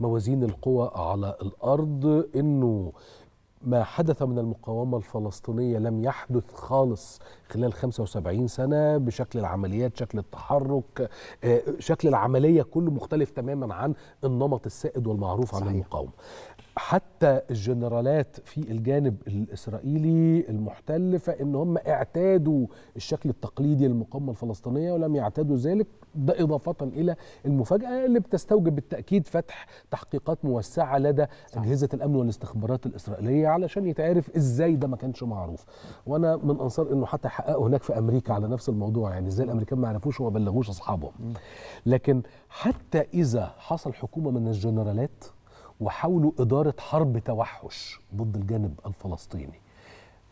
موازين القوى على الأرض إنه ما حدث من المقاومة الفلسطينية لم يحدث خالص خلال 75 سنة بشكل العمليات شكل التحرك آه، شكل العملية كله مختلف تماما عن النمط السائد والمعروف عن صحيح. المقاومة حتى الجنرالات في الجانب الإسرائيلي المحتل فإن هم اعتادوا الشكل التقليدي للمقاومة الفلسطينية ولم يعتادوا ذلك ده إضافة إلى المفاجأة اللي بتستوجب بالتأكيد فتح تحقيقات موسعة لدى صحيح. أجهزة الأمن والاستخبارات الإسرائيلية علشان يتعرف إزاي ده ما كانش معروف. وأنا من أنصار إنه حتى يحققوا هناك في أمريكا على نفس الموضوع يعني إزاي الأمريكان ما عرفوش وما بلغوش أصحابهم. لكن حتى إذا حصل حكومة من الجنرالات وحاولوا إدارة حرب توحش ضد الجانب الفلسطيني.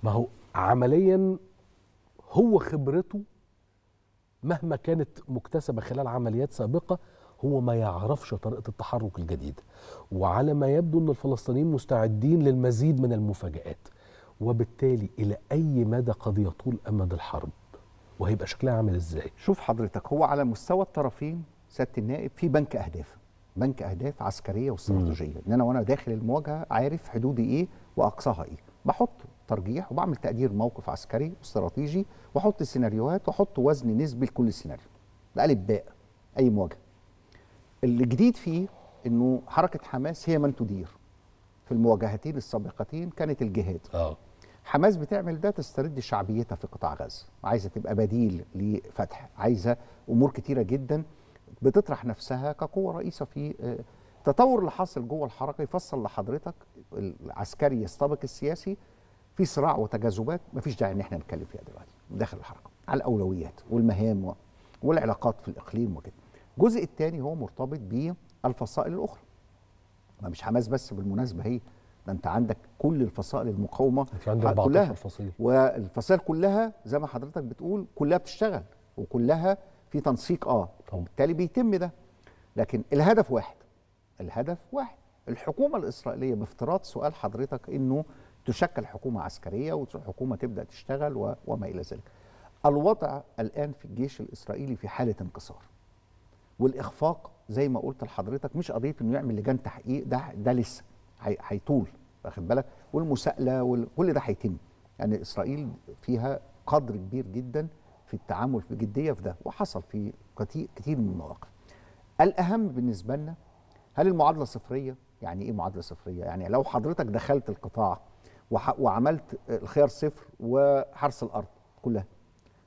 ما هو عمليا هو خبرته مهما كانت مكتسبة خلال عمليات سابقة هو ما يعرفش طريقة التحرك الجديدة. وعلى ما يبدو أن الفلسطينيين مستعدين للمزيد من المفاجآت. وبالتالي إلى أي مدى قد يطول أمد الحرب؟ وهيبقى شكلها عامل إزاي؟ شوف حضرتك هو على مستوى الطرفين سياده النائب في بنك أهداف. بنك أهداف عسكرية واستراتيجية. إن أنا وأنا داخل المواجهة عارف حدودي إيه وأقصاها إيه. بحط ترجيح وبعمل تقدير موقف عسكري واستراتيجي وأحط سيناريوهات وأحط وزن نسبي لكل سيناريو. ده باء أي مواجهة. الجديد فيه إنه حركة حماس هي من تدير. في المواجهتين السابقتين كانت الجهاد. آه. حماس بتعمل ده تسترد شعبيتها في قطاع غزة. عايزة تبقى بديل لفتح. عايزة أمور كتيرة جدا بتطرح نفسها كقوة رئيسة في آه، التطور اللي حاصل جوه الحركة يفصل لحضرتك العسكري يستبق السياسي في صراع وتجاذبات مفيش داعي إن إحنا نتكلم فيها دلوقتي داخل الحركة على الأولويات والمهام والعلاقات في الإقليم وكده. الجزء الثاني هو مرتبط بالفصائل الأخرى. ما مش حماس بس بالمناسبة هي ده أنت عندك كل الفصائل المقاومة في عندي كلها. 14 فصيل. والفصائل كلها زي ما حضرتك بتقول كلها بتشتغل وكلها في تنسيق آه طبعا. بالتالي بيتم ده. لكن الهدف واحد. الهدف واحد. الحكومة الإسرائيلية بافتراض سؤال حضرتك إنه تشكل حكومة عسكرية وحكومة تبدأ تشتغل وما إلى ذلك. الوضع الآن في الجيش الإسرائيلي في حالة انكسار. والإخفاق زي ما قلت لحضرتك مش قضية إنه يعمل لجان تحقيق ده ده لسه هي- هيطول واخد بالك؟ والمساءلة وكل ده هيتم. يعني إسرائيل فيها قدر كبير جدا في التعامل بجديه في ده وحصل في كتير كتير من المواقف. الأهم بالنسبة لنا هل المعادلة صفرية؟ يعني إيه معادلة صفرية؟ يعني لو حضرتك دخلت القطاع وعملت الخيار صفر وحرس الأرض كلها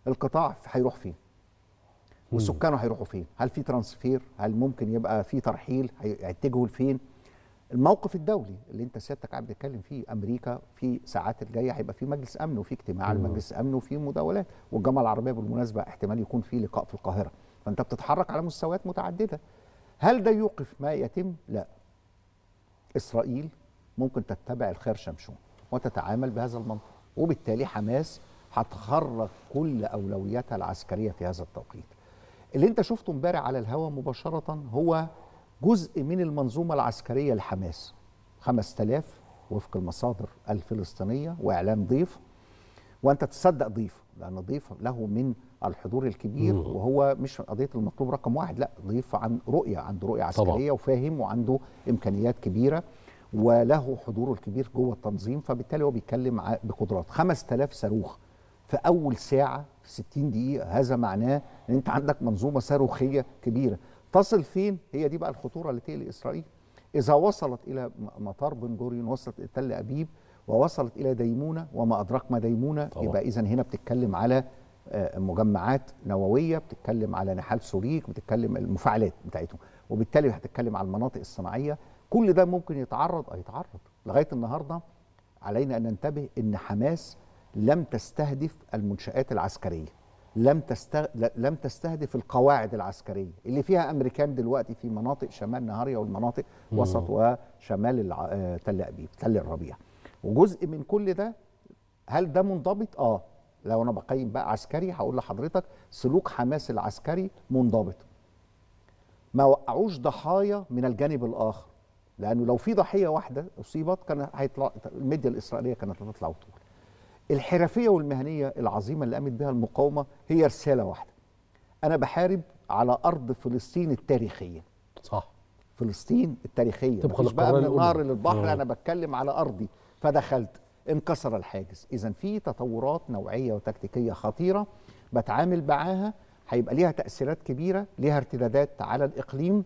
القطاع هيروح فين؟ وسكانه هيروحوا فين؟ هل في ترانسفير؟ هل ممكن يبقى في ترحيل؟ هيتجهوا لفين؟ الموقف الدولي اللي انت سيادتك قاعد بتتكلم فيه أمريكا في ساعات الجاية هيبقى في مجلس أمن وفي اجتماع لمجلس أمن وفي مداولات والجامعة العربية بالمناسبة احتمال يكون في لقاء في القاهرة. فأنت بتتحرك على مستويات متعددة. هل ده يوقف ما يتم؟ لا. إسرائيل ممكن تتبع الخير شمشون وتتعامل بهذا المنطق وبالتالي حماس هتخرج كل أولوياتها العسكرية في هذا التوقيت. اللي انت شفته امبارح على الهواء مباشرة هو جزء من المنظومة العسكرية لحماس 5000 وفق المصادر الفلسطينية وإعلام ضيف وأنت تصدق ضيف لأن ضيف له من الحضور الكبير. وهو مش قضية المطلوب رقم واحد لا ضيف عن رؤية عنده رؤية طبعاً. عسكرية وفاهم وعنده إمكانيات كبيرة وله حضوره الكبير جوه التنظيم فبالتالي هو بيتكلم بقدرات 5000 صاروخ في أول ساعة في 60 دقيقة هذا معناه إن أنت عندك منظومة صاروخية كبيرة تصل فين؟ هي دي بقى الخطورة اللي تقلق إسرائيل. إذا وصلت إلى مطار بن جوريون وصلت إلى تل أبيب ووصلت إلى ديمونة وما ادراك ما ديمونة طبعا. يبقى اذا هنا بتتكلم على آه، مجمعات نووية بتتكلم على نحال سوريك بتتكلم المفاعلات بتاعتهم. وبالتالي هتتكلم على المناطق الصناعية. كل ده ممكن يتعرض يتعرض لغاية النهارده علينا أن ننتبه إن حماس لم تستهدف المنشآت العسكرية. لم تست... لم تستهدف القواعد العسكرية اللي فيها أمريكان دلوقتي في مناطق شمال نهاريا والمناطق وسط وشمال الع... آه، تل أبيب تل الربيع. وجزء من كل ده هل ده منضبط؟ آه. لو أنا بقيم بقى عسكري هقول لحضرتك سلوك حماس العسكري منضبط. ما وقعوش ضحايا من الجانب الآخر لأنه لو في ضحية واحدة أصيبت كان هيطلع الميديا الإسرائيلية كانت هتطلع وتقول. الحرفية والمهنية العظيمة اللي قامت بها المقاومة هي رسالة واحدة. أنا بحارب على أرض فلسطين التاريخية. صح. فلسطين التاريخية. طبقاً مفيش بقى من. النار للبحر آه. أنا بتكلم على أرضي. فدخلت انكسر الحاجز. اذا في تطورات نوعية وتكتيكية خطيرة بتعامل معاها. هيبقى ليها تأثيرات كبيرة ليها ارتدادات على الإقليم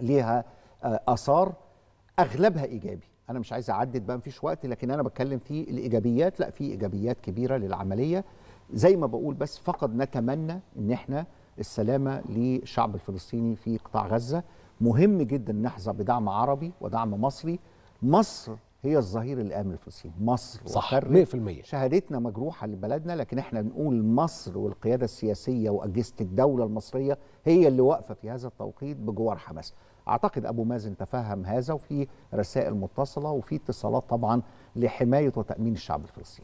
ليها آه، آثار أغلبها إيجابي. أنا مش عايز اعدد بقى مفيش وقت لكن أنا بتكلم في الايجابيات. لا في ايجابيات كبيرة للعملية. زي ما بقول بس فقط نتمنى ان إحنا السلامة للشعب الفلسطيني في قطاع غزة. مهم جدا نحظى بدعم عربي ودعم مصري. مصر هي الظهير الامن الفلسطيني. مصر صح وخرج 100% شهادتنا مجروحة لبلدنا لكن إحنا نقول مصر والقيادة السياسية وأجهزة الدولة المصرية هي اللي واقفة في هذا التوقيت بجوار حماس. أعتقد أبو مازن تفهم هذا وفي رسائل متصلة وفي اتصالات طبعا لحماية وتأمين الشعب الفلسطيني.